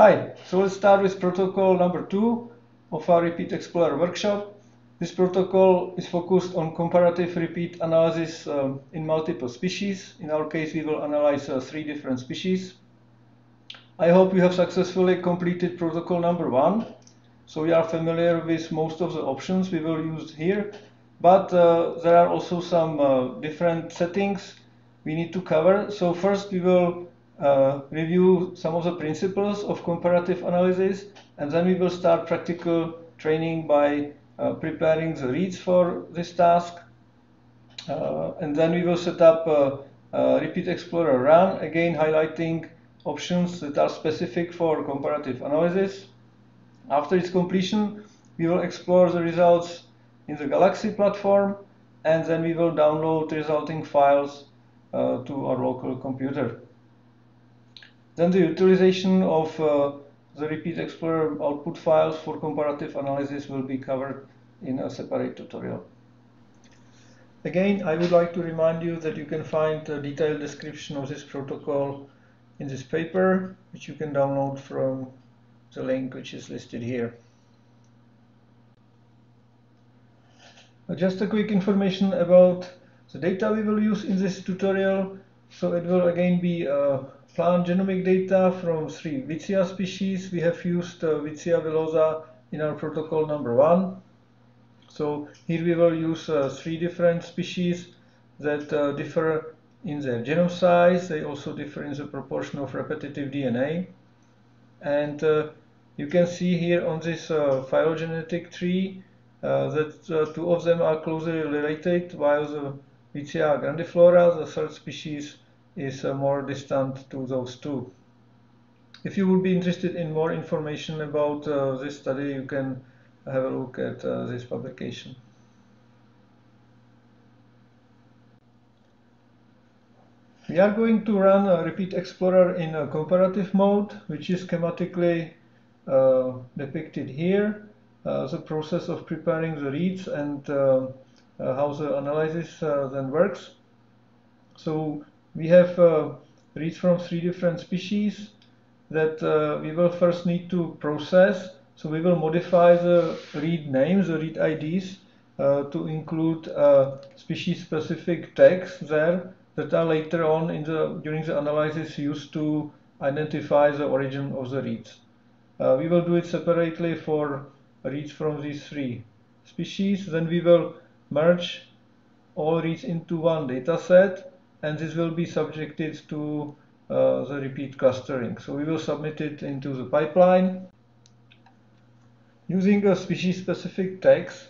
Hi, so let's start with protocol number two of our Repeat Explorer workshop. This protocol is focused on comparative repeat analysis um, in multiple species. In our case, we will analyze uh, three different species. I hope you have successfully completed protocol number one. So we are familiar with most of the options we will use here, but uh, there are also some uh, different settings we need to cover. So first we will uh, review some of the principles of comparative analysis, and then we will start practical training by uh, preparing the reads for this task. Uh, and then we will set up Repeat Explorer run, again highlighting options that are specific for comparative analysis. After its completion, we will explore the results in the Galaxy platform, and then we will download resulting files uh, to our local computer. Then the utilization of uh, the Repeat Explorer output files for comparative analysis will be covered in a separate tutorial. Again, I would like to remind you that you can find a detailed description of this protocol in this paper, which you can download from the link which is listed here. Just a quick information about the data we will use in this tutorial. So it will again be uh, plant genomic data from three Vicia species. We have used uh, Vicia villosa in our protocol number one. So here we will use uh, three different species that differ in their genome size. They also differ in the proportion of repetitive DNA. And uh, you can see here on this uh, phylogenetic tree uh, that two of them are closely related, while the Vicia grandiflora, the third species, is uh, more distant to those two. If you would be interested in more information about uh, this study, you can have a look at uh, this publication. We are going to run a Repeat Explorer in a comparative mode, which is schematically uh, depicted here. Uh, the process of preparing the reads and uh, how the analysis then works. So we have uh, reads from three different species that uh, we will first need to process. So we will modify the read names, the read IDs, uh, to include uh, species-specific tags there that are later on in the during the analysis used to identify the origin of the reads. Uh, we will do it separately for reads from these three species. Then we will merge all reads into one data set and this will be subjected to uh, the repeat clustering. So we will submit it into the pipeline using a species-specific tags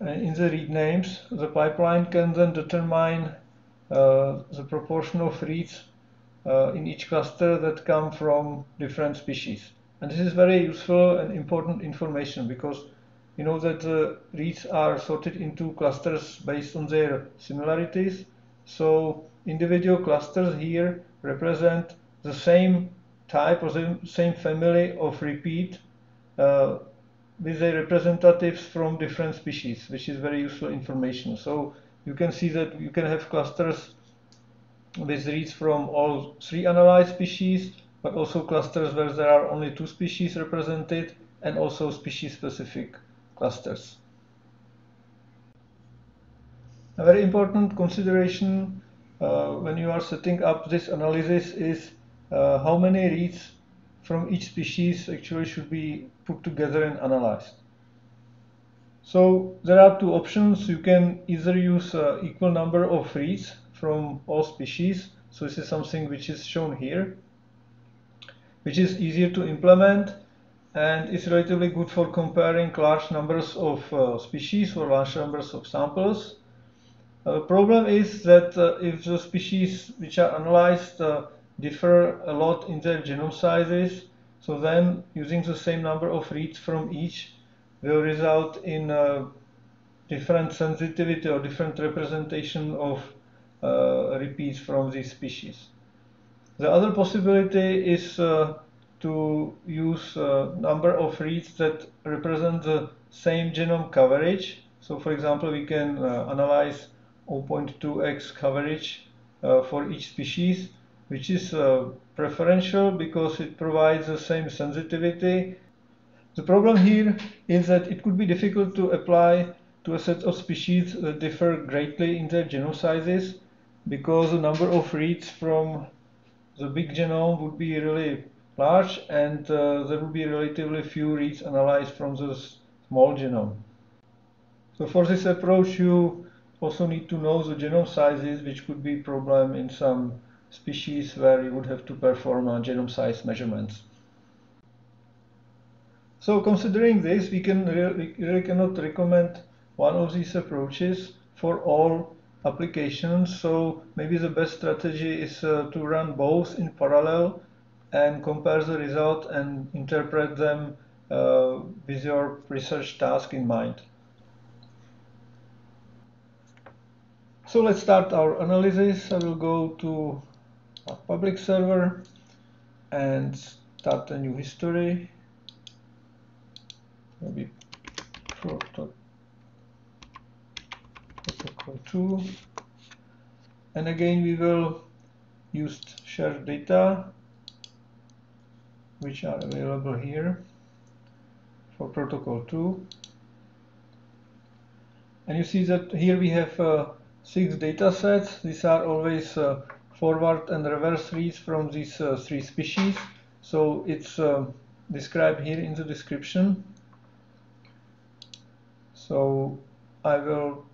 uh, in the read names. The pipeline can then determine uh, the proportion of reads uh, in each cluster that come from different species. And this is very useful and important information because you know that the reads are sorted into clusters based on their similarities so individual clusters here represent the same type or the same family of repeat uh, with the representatives from different species, which is very useful information. So you can see that you can have clusters with reads from all three analyzed species, but also clusters where there are only two species represented and also species-specific clusters. A very important consideration uh, when you are setting up this analysis is uh, how many reads from each species actually should be put together and analyzed. So there are two options. You can either use uh, equal number of reads from all species. So this is something which is shown here, which is easier to implement and it's relatively good for comparing large numbers of uh, species or large numbers of samples. Uh, the problem is that uh, if the species which are analyzed uh, differ a lot in their genome sizes, so then using the same number of reads from each will result in uh, different sensitivity or different representation of uh, repeats from these species. The other possibility is to use a number of reads that represent the same genome coverage. So for example, we can analyze 0.2x coverage uh, for each species which is uh, preferential because it provides the same sensitivity. The problem here is that it could be difficult to apply to a set of species that differ greatly in their genome sizes because the number of reads from the big genome would be really large and uh, there will be relatively few reads analyzed from the small genome. So for this approach you also need to know the genome sizes which could be problem in some species where you would have to perform a genome size measurements. So considering this we can really, really cannot recommend one of these approaches for all applications. So maybe the best strategy is uh, to run both in parallel and compare the result and interpret them uh, with your research task in mind. So let's start our analysis. I will go to a public server and start a new history. Maybe protocol 2 and again we will use shared data which are available here for protocol 2 and you see that here we have uh, six data sets. These are always uh, forward and reverse reads from these uh, three species. So it's uh, described here in the description. So I will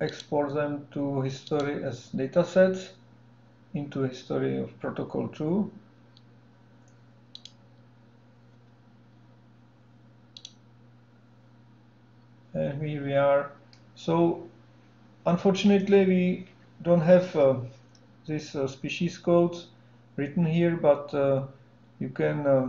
export them to history as data sets into history of protocol 2 and here we are so unfortunately we don't have uh, this uh, species codes written here but uh, you can uh,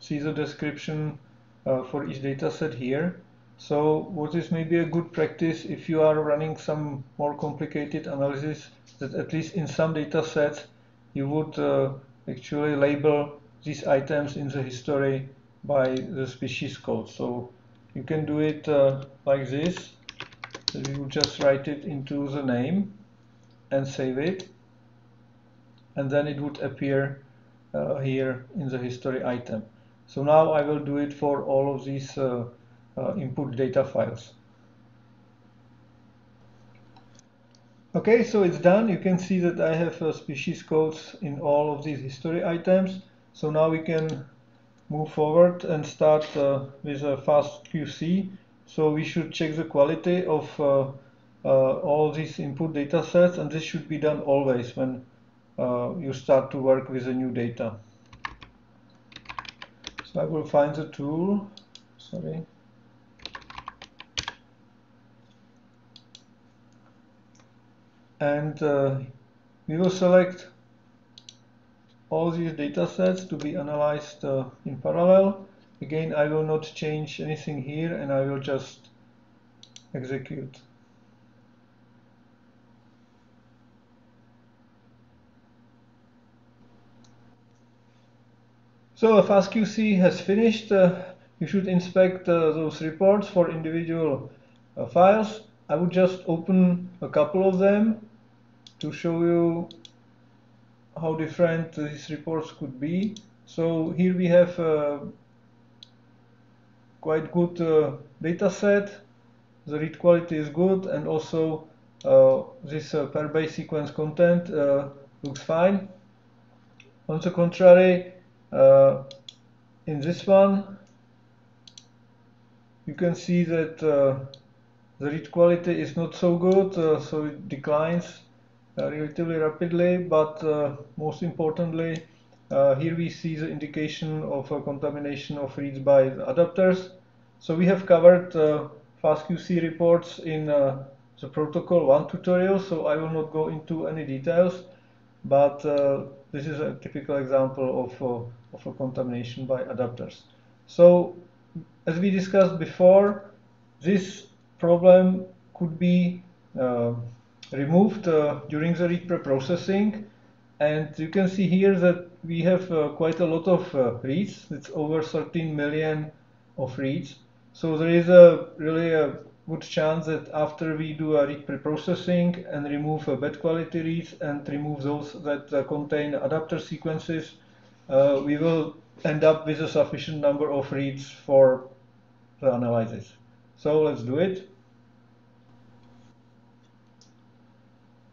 see the description uh, for each dataset here so what is maybe a good practice if you are running some more complicated analysis that at least in some data sets you would uh, actually label these items in the history by the species code. So you can do it uh, like this. So you just write it into the name and save it. And then it would appear uh, here in the history item. So now I will do it for all of these uh, uh, input data files. Okay, so it's done. You can see that I have uh, species codes in all of these history items. So now we can move forward and start uh, with a fast QC. So we should check the quality of uh, uh, all these input data sets and this should be done always when you start to work with the new data. So I will find the tool, sorry. and we will select all these data sets to be analyzed uh, in parallel. Again, I will not change anything here and I will just execute. So FastQC has finished. Uh, you should inspect uh, those reports for individual uh, files. I would just open a couple of them to show you how different these reports could be. So here we have a quite good uh, data set. The read quality is good and also uh, this uh, per base sequence content uh, looks fine. On the contrary, uh, in this one, you can see that uh, the read quality is not so good, so it declines uh, relatively rapidly, but uh, most importantly, uh, here we see the indication of a contamination of reads by adapters. So we have covered FastQC reports in the protocol 1 tutorial, so I will not go into any details, but uh, this is a typical example of, uh, of a contamination by adapters. So as we discussed before, this problem could be uh, removed uh, during the read preprocessing and you can see here that we have uh, quite a lot of uh, reads it's over 13 million of reads so there is a really a good chance that after we do a read preprocessing and remove uh, bad quality reads and remove those that uh, contain adapter sequences, uh, we will end up with a sufficient number of reads for the analysis. So let's do it.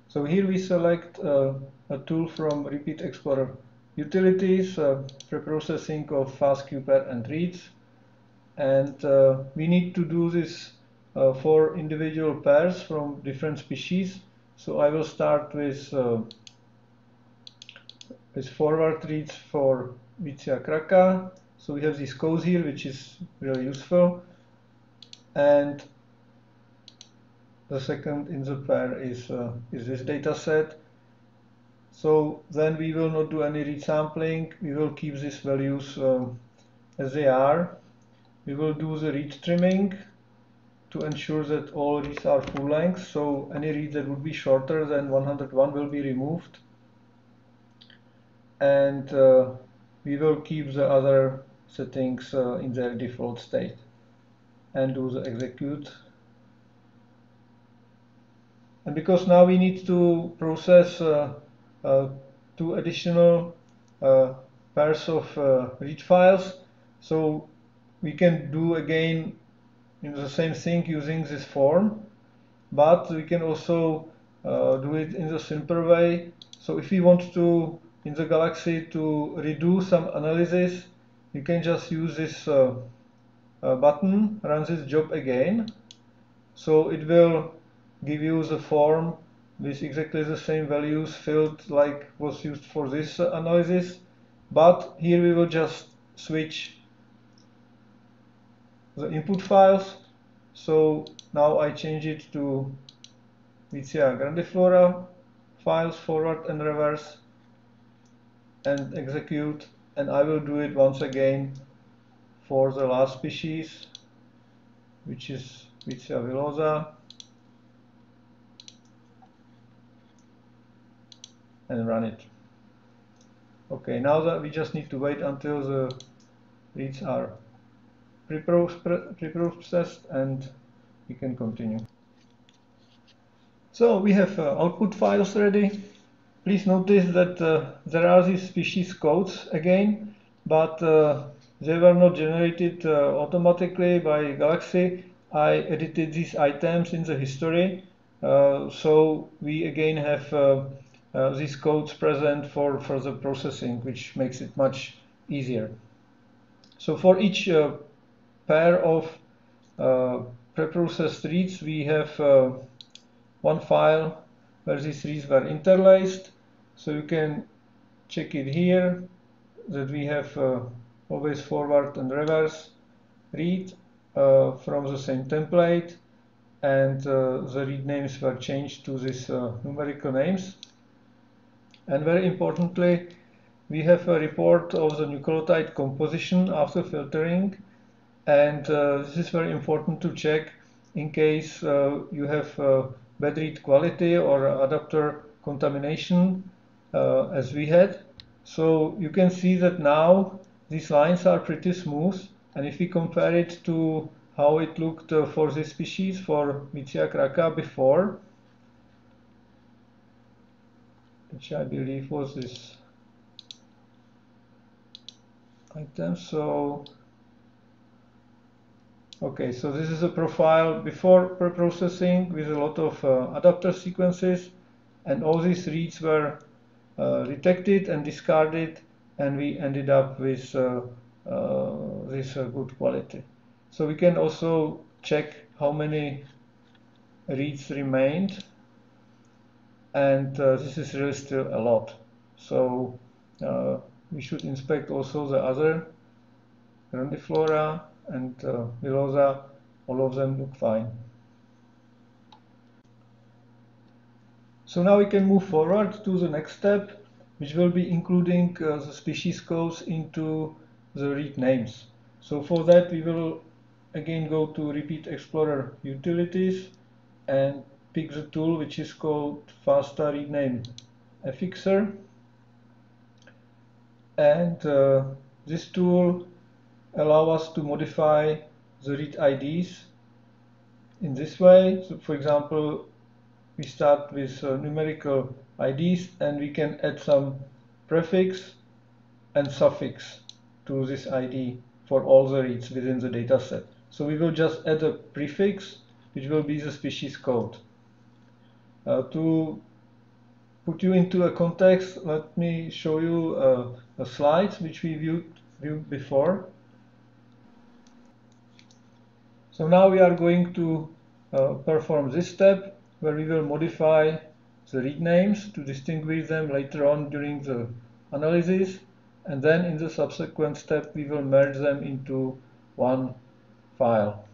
So here we select uh, a tool from Repeat Explorer utilities, uh, preprocessing of FASTQ pair and reads. And uh, we need to do this uh, for individual pairs from different species. So I will start with, uh, with forward reads for Vicia cracca. So we have these codes here, which is really useful. And the second in the pair is, uh, is this data set. So then we will not do any resampling. We will keep these values um, as they are. We will do the read trimming to ensure that all reads are full length. So any read that would be shorter than 101 will be removed. And uh, we will keep the other settings uh, in their default state and do the execute and because now we need to process uh, uh, two additional uh, pairs of uh, read files. So we can do again you know, the same thing using this form but we can also uh, do it in the simpler way. So if we want to in the galaxy to redo some analysis you can just use this uh, button run this job again. So it will give you the form with exactly the same values filled like was used for this analysis but here we will just switch the input files. So now I change it to Vicia grandiflora files forward and reverse and execute and I will do it once again for the last species which is Vicia villosa and run it. Okay, now that we just need to wait until the reads are pre-processed and we can continue. So we have uh, output files ready. Please notice that uh, there are these species codes again, but uh, they were not generated uh, automatically by Galaxy. I edited these items in the history, uh, so we again have uh, these codes present for further processing, which makes it much easier. So for each uh, pair of uh, preprocessed reads, we have uh, one file where these reads were interlaced. So you can check it here that we have uh, always forward and reverse read uh, from the same template and the read names were changed to these numerical names. And very importantly, we have a report of the nucleotide composition after filtering. And uh, this is very important to check in case uh, you have uh, bad read quality or adapter contamination uh, as we had. So you can see that now these lines are pretty smooth. And if we compare it to how it looked uh, for this species, for Vicia cracca before, which I believe was this item. So, okay, so this is a profile before preprocessing with a lot of uh, adapter sequences and all these reads were uh, detected and discarded and we ended up with uh, uh this uh, good quality. So we can also check how many reads remained and uh, this is really still a lot. So uh, we should inspect also the other grandiflora and uh, villosa all of them look fine. So now we can move forward to the next step which will be including uh, the species codes into the read names. So for that we will again go to repeat explorer utilities and pick the tool which is called FASTA rename affixer and uh, this tool allow us to modify the read IDs in this way. So for example, we start with uh, numerical IDs and we can add some prefix and suffix to this ID for all the reads within the dataset. So we will just add a prefix which will be the species code. Uh, to put you into a context, let me show you uh, a slide which we viewed, viewed before. So now we are going to uh, perform this step where we will modify the read names to distinguish them later on during the analysis and then in the subsequent step we will merge them into one file.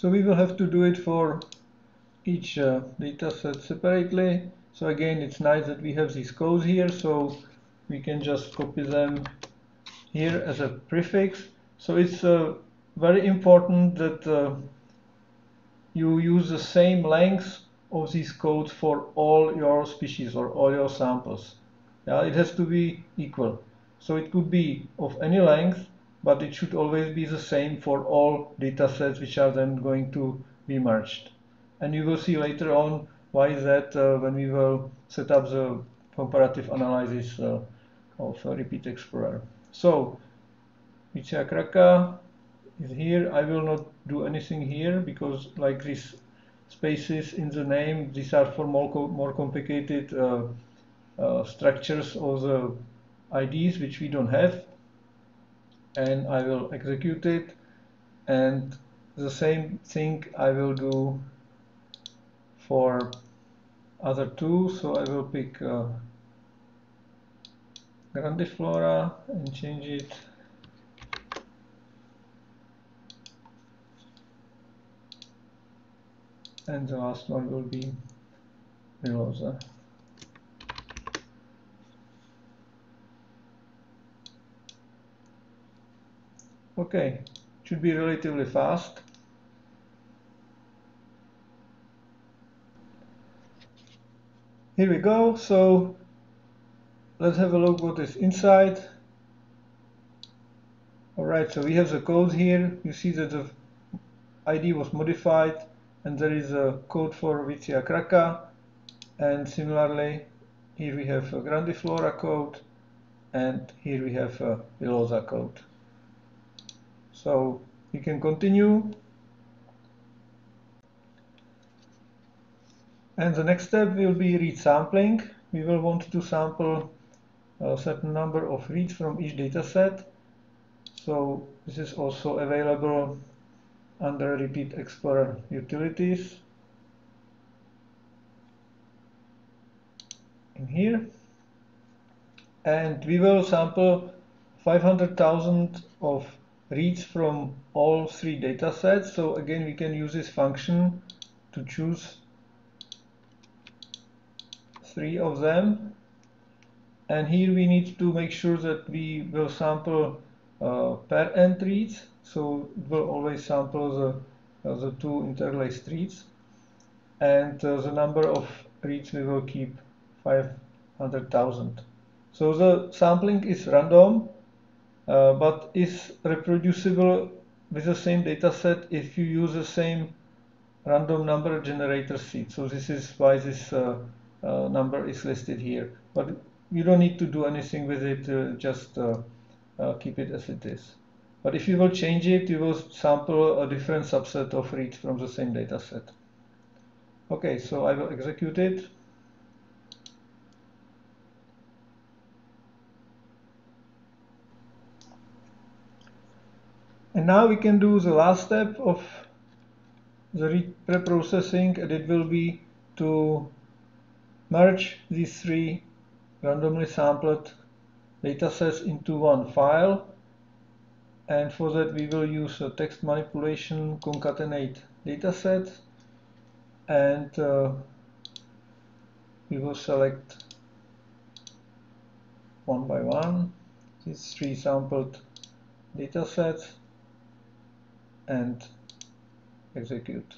So we will have to do it for each uh, data set separately. So again, it's nice that we have these codes here, so we can just copy them here as a prefix. So it's uh, very important that uh, you use the same length of these codes for all your species or all your samples. Yeah, it has to be equal. So it could be of any length, but it should always be the same for all data sets which are then going to be merged. And you will see later on why that uh, when we will set up the comparative analysis uh, of Repeat Explorer. So, Vicia cracca is here. I will not do anything here because like these spaces in the name, these are for more, co more complicated uh, uh, structures of the IDs which we don't have and I will execute it. And the same thing I will do for other two. So I will pick uh, Grandiflora and change it. And the last one will be Villosa. Okay, should be relatively fast. Here we go, so let's have a look what is inside. Alright, so we have the code here. You see that the ID was modified and there is a code for Vicia cracca and similarly here we have a Grandiflora code and here we have a Villosa code. So we can continue. And the next step will be read sampling. We will want to sample a certain number of reads from each dataset. So this is also available under Repeat Explorer utilities. In here. And we will sample 500,000 of reads from all three data sets. So again, we can use this function to choose three of them. And here we need to make sure that we will sample uh, per end reads. So it will always sample the, uh, the two interlaced reads. And uh, the number of reads we will keep 500,000. So the sampling is random uh, but is reproducible with the same data set if you use the same random number generator seed. So this is why this uh, uh, number is listed here. But you don't need to do anything with it, uh, just uh, uh, keep it as it is. But if you will change it, you will sample a different subset of reads from the same data set. Okay, so I will execute it. And now we can do the last step of the pre-processing and it will be to merge these three randomly sampled datasets into one file. And for that we will use a text manipulation concatenate dataset and uh, we will select one by one these three sampled datasets and execute.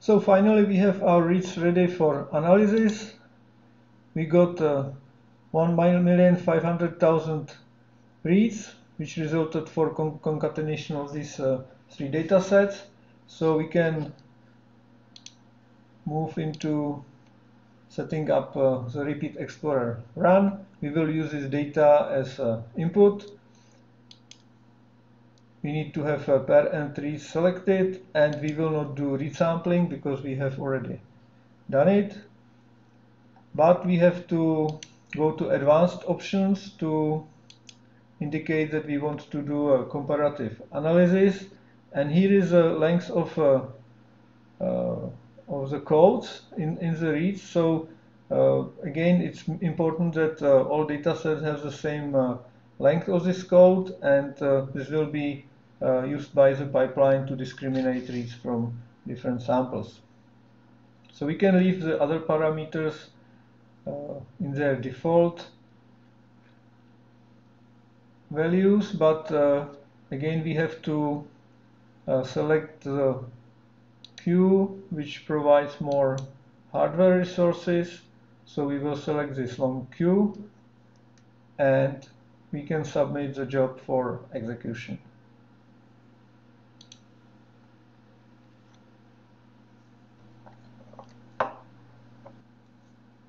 So finally we have our reads ready for analysis. We got uh, 1,500,000 reads, which resulted for con concatenation of these uh, three data sets. So we can move into setting up uh, the Repeat Explorer run. We will use this data as input. We need to have a pair entry selected and we will not do resampling because we have already done it. But we have to go to advanced options to indicate that we want to do a comparative analysis and here is a length of uh, uh, of the codes in, in the reads. So again, it's important that uh, all data sets have the same uh, length of this code and uh, this will be used by the pipeline to discriminate reads from different samples. So we can leave the other parameters in their default values, but again we have to uh, select the queue which provides more hardware resources so we will select this long queue and we can submit the job for execution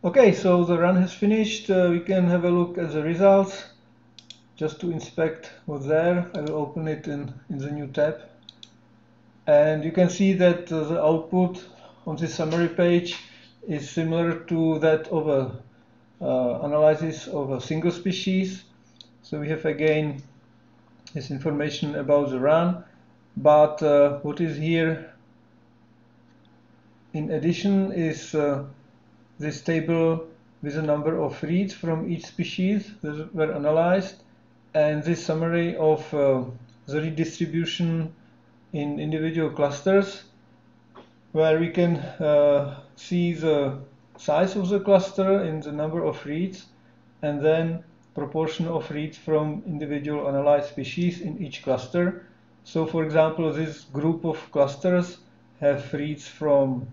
Okay, so the run has finished. Uh, we can have a look at the results. Just to inspect what's there, I will open it in, in the new tab and you can see that uh, the output on this summary page is similar to that of a uh, analysis of a single species. So we have again this information about the run but uh, what is here in addition is uh, this table with a number of reads from each species that were analyzed and this summary of uh, the redistribution in individual clusters where we can uh, see the size of the cluster in the number of reads and then proportion of reads from individual analyzed species in each cluster. So for example, this group of clusters have reads from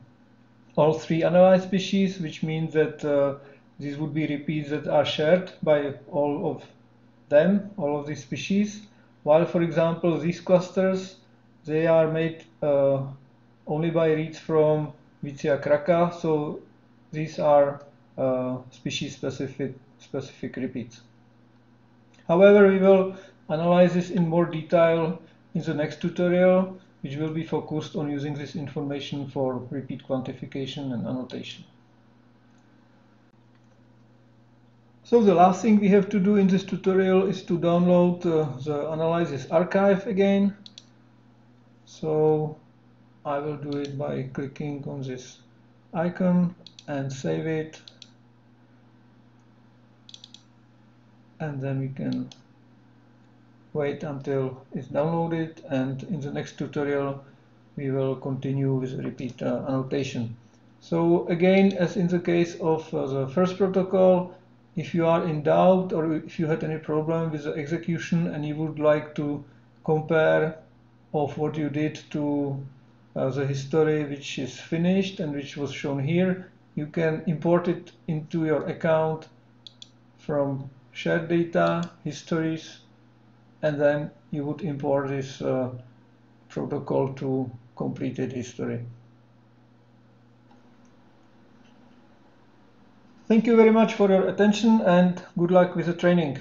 all three analyzed species, which means that uh, these would be repeats that are shared by all of them, all of these species. While for example, these clusters they are made uh, only by reads from Vicia cracca, so these are uh, species specific, specific repeats. However, we will analyze this in more detail in the next tutorial, which will be focused on using this information for repeat quantification and annotation. So the last thing we have to do in this tutorial is to download uh, the analysis archive again. So I will do it by clicking on this icon and save it and then we can wait until it's downloaded and in the next tutorial we will continue with repeat uh, annotation. So again as in the case of uh, the first protocol if you are in doubt or if you had any problem with the execution and you would like to compare of what you did to the history which is finished and which was shown here you can import it into your account from shared data histories and then you would import this uh, protocol to completed history Thank you very much for your attention and good luck with the training.